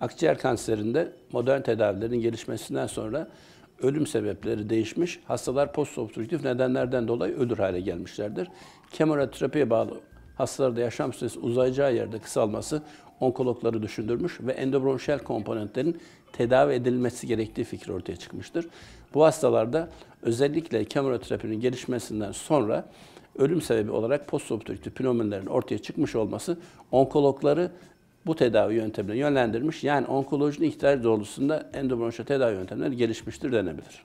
Akciğer kanserinde modern tedavilerin gelişmesinden sonra ölüm sebepleri değişmiş. Hastalar postobstrüktif nedenlerden dolayı ölür hale gelmişlerdir. Kemoterapiye bağlı hastalarda yaşam süresi uzayacağı yerde kısalması onkologları düşündürmüş ve endobronşiyel komponentlerin tedavi edilmesi gerektiği fikri ortaya çıkmıştır. Bu hastalarda özellikle kemoterapinin gelişmesinden sonra ölüm sebebi olarak postobstrüktif pneumonlerin ortaya çıkmış olması onkologları bu tedavi yöntemine yönlendirmiş. Yani onkolojinin ihtiyacı doğrultusunda endobronşiyel tedavi yöntemleri gelişmiştir denebilir.